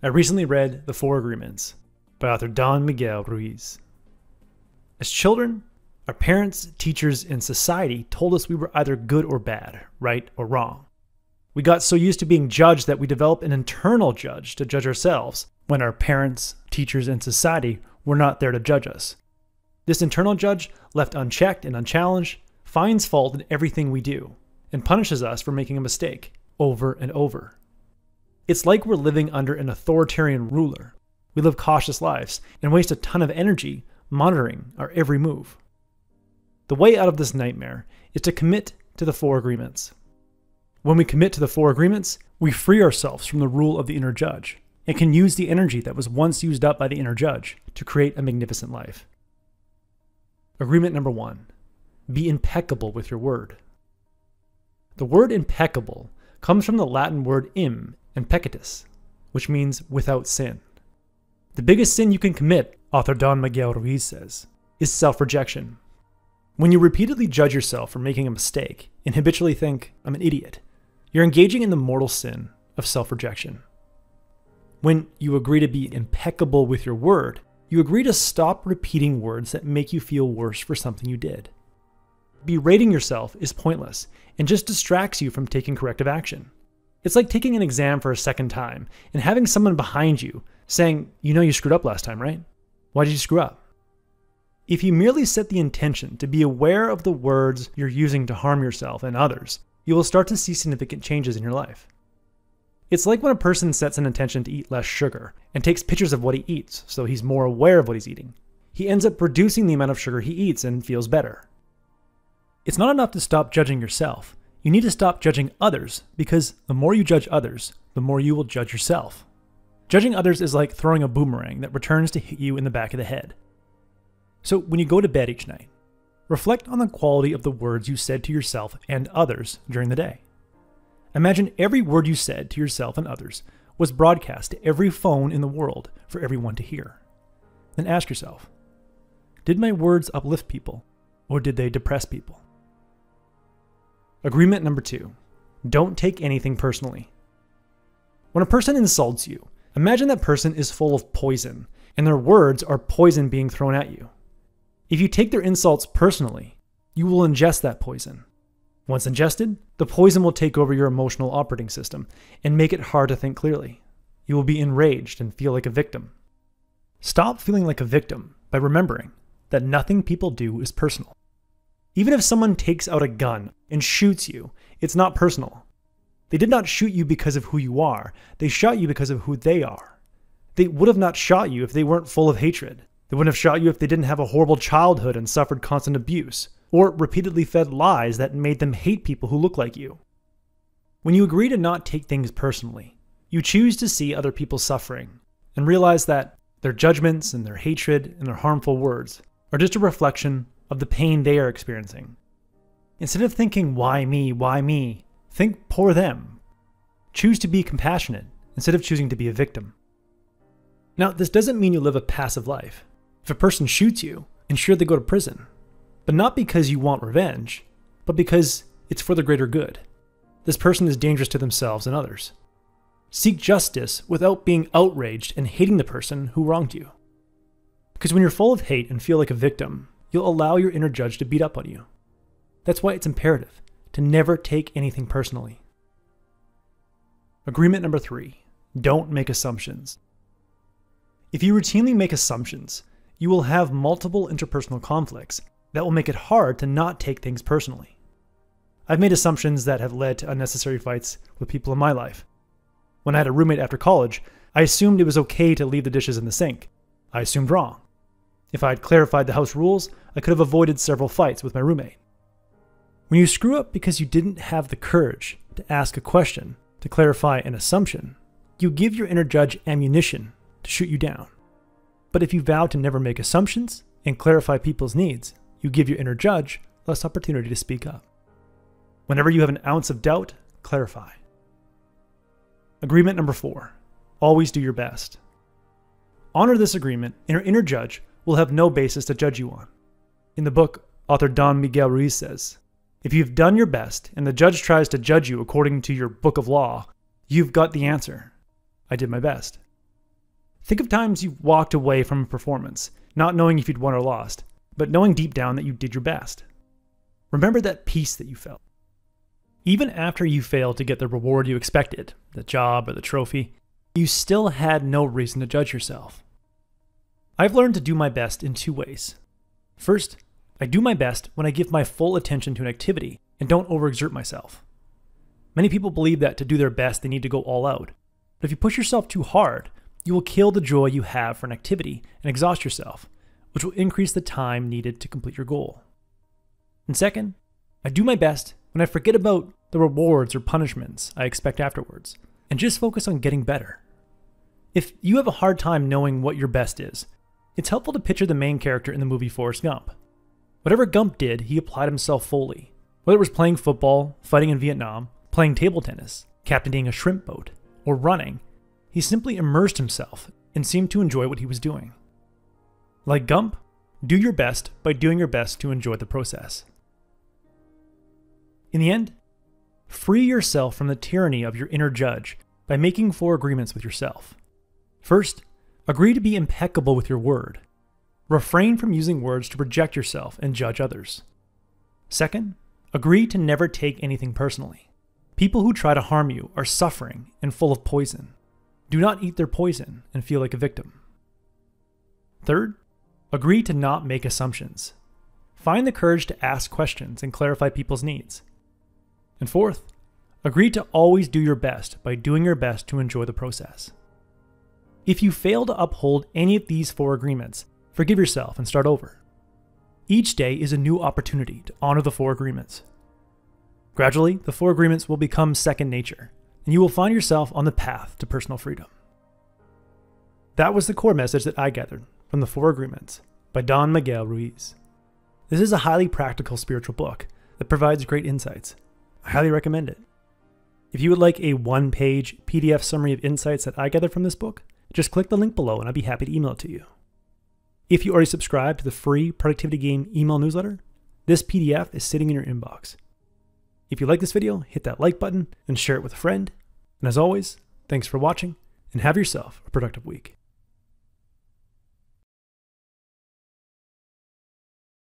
I recently read The Four Agreements by author Don Miguel Ruiz. As children, our parents, teachers, and society told us we were either good or bad, right or wrong. We got so used to being judged that we developed an internal judge to judge ourselves when our parents, teachers, and society were not there to judge us. This internal judge, left unchecked and unchallenged, finds fault in everything we do and punishes us for making a mistake over and over. It's like we're living under an authoritarian ruler. We live cautious lives and waste a ton of energy monitoring our every move. The way out of this nightmare is to commit to the four agreements. When we commit to the four agreements, we free ourselves from the rule of the inner judge and can use the energy that was once used up by the inner judge to create a magnificent life. Agreement number one be impeccable with your word. The word impeccable comes from the Latin word im and which means without sin. The biggest sin you can commit, author Don Miguel Ruiz says, is self rejection. When you repeatedly judge yourself for making a mistake and habitually think, I'm an idiot, you're engaging in the mortal sin of self rejection. When you agree to be impeccable with your word, you agree to stop repeating words that make you feel worse for something you did. Berating yourself is pointless and just distracts you from taking corrective action. It's like taking an exam for a second time and having someone behind you saying, You know, you screwed up last time, right? Why did you screw up? If you merely set the intention to be aware of the words you're using to harm yourself and others, you will start to see significant changes in your life. It's like when a person sets an intention to eat less sugar and takes pictures of what he eats so he's more aware of what he's eating. He ends up reducing the amount of sugar he eats and feels better. It's not enough to stop judging yourself. You need to stop judging others because the more you judge others, the more you will judge yourself. Judging others is like throwing a boomerang that returns to hit you in the back of the head. So when you go to bed each night, reflect on the quality of the words you said to yourself and others during the day. Imagine every word you said to yourself and others was broadcast to every phone in the world for everyone to hear. Then ask yourself Did my words uplift people, or did they depress people? Agreement number two don't take anything personally. When a person insults you, imagine that person is full of poison, and their words are poison being thrown at you. If you take their insults personally, you will ingest that poison. Once ingested, the poison will take over your emotional operating system and make it hard to think clearly. You will be enraged and feel like a victim. Stop feeling like a victim by remembering that nothing people do is personal. Even if someone takes out a gun and shoots you, it's not personal. They did not shoot you because of who you are, they shot you because of who they are. They would have not shot you if they weren't full of hatred. They wouldn't have shot you if they didn't have a horrible childhood and suffered constant abuse, or repeatedly fed lies that made them hate people who look like you. When you agree to not take things personally, you choose to see other people's suffering and realize that their judgments and their hatred and their harmful words are just a reflection of the pain they are experiencing. Instead of thinking, why me, why me, think poor them. Choose to be compassionate instead of choosing to be a victim. Now, this doesn't mean you live a passive life. If a person shoots you, ensure they go to prison. But not because you want revenge, but because it's for the greater good. This person is dangerous to themselves and others. Seek justice without being outraged and hating the person who wronged you. Because when you're full of hate and feel like a victim, you'll allow your inner judge to beat up on you. That's why it's imperative to never take anything personally. Agreement number three don't make assumptions. If you routinely make assumptions, you will have multiple interpersonal conflicts that will make it hard to not take things personally. I've made assumptions that have led to unnecessary fights with people in my life. When I had a roommate after college, I assumed it was okay to leave the dishes in the sink. I assumed wrong. If I had clarified the house rules, I could have avoided several fights with my roommate. When you screw up because you didn't have the courage to ask a question to clarify an assumption, you give your inner judge ammunition to shoot you down. But if you vow to never make assumptions and clarify people's needs, you give your inner judge less opportunity to speak up. Whenever you have an ounce of doubt, clarify. Agreement number four always do your best. Honor this agreement, and your inner judge will have no basis to judge you on. In the book, author Don Miguel Ruiz says, If you've done your best and the judge tries to judge you according to your book of law, you've got the answer. I did my best. Think of times you've walked away from a performance, not knowing if you'd won or lost, but knowing deep down that you did your best. Remember that peace that you felt. Even after you failed to get the reward you expected, the job or the trophy, you still had no reason to judge yourself. I've learned to do my best in two ways. First, I do my best when I give my full attention to an activity and don't overexert myself. Many people believe that to do their best, they need to go all out. But if you push yourself too hard, you will kill the joy you have for an activity and exhaust yourself, which will increase the time needed to complete your goal. And second, I do my best when I forget about the rewards or punishments I expect afterwards and just focus on getting better. If you have a hard time knowing what your best is, it's helpful to picture the main character in the movie Forrest Gump. Whatever Gump did, he applied himself fully. Whether it was playing football, fighting in Vietnam, playing table tennis, captaining a shrimp boat, or running, he simply immersed himself and seemed to enjoy what he was doing. Like Gump, do your best by doing your best to enjoy the process. In the end, free yourself from the tyranny of your inner judge by making four agreements with yourself. First, agree to be impeccable with your word. Refrain from using words to project yourself and judge others. Second, agree to never take anything personally. People who try to harm you are suffering and full of poison. Do not eat their poison and feel like a victim. Third, agree to not make assumptions. Find the courage to ask questions and clarify people's needs. And fourth, agree to always do your best by doing your best to enjoy the process. If you fail to uphold any of these four agreements, forgive yourself and start over. Each day is a new opportunity to honor the four agreements. Gradually, the four agreements will become second nature, and you will find yourself on the path to personal freedom. That was the core message that I gathered from the Four Agreements by Don Miguel Ruiz. This is a highly practical spiritual book that provides great insights I highly recommend it. If you would like a one page PDF summary of insights that I gathered from this book, just click the link below and I'd be happy to email it to you. If you already subscribe to the free Productivity Game email newsletter, this PDF is sitting in your inbox. If you like this video, hit that like button and share it with a friend. And as always, thanks for watching and have yourself a productive week.